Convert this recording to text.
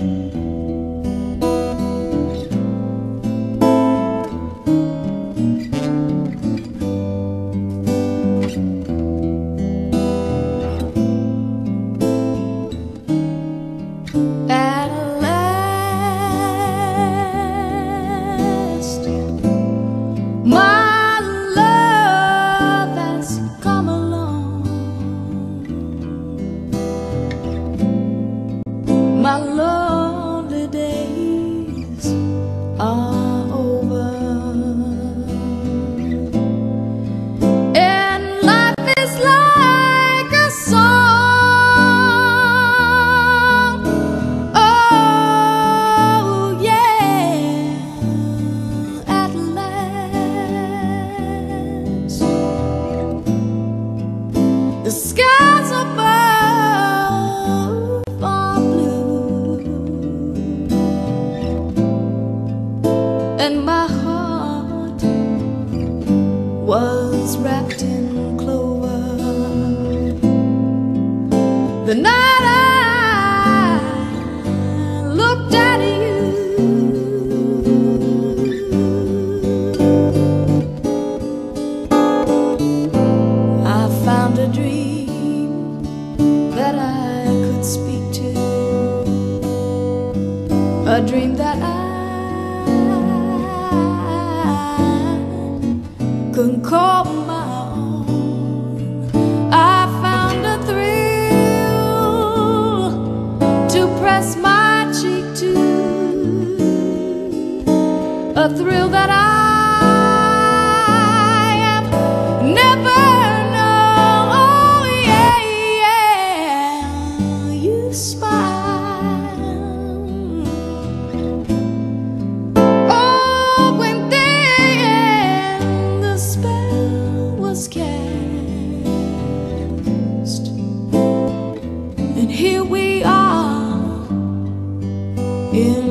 my skies above are blue, and my heart was wrapped in clover. The night a dream that I could call my own. I found a thrill to press my and here we are in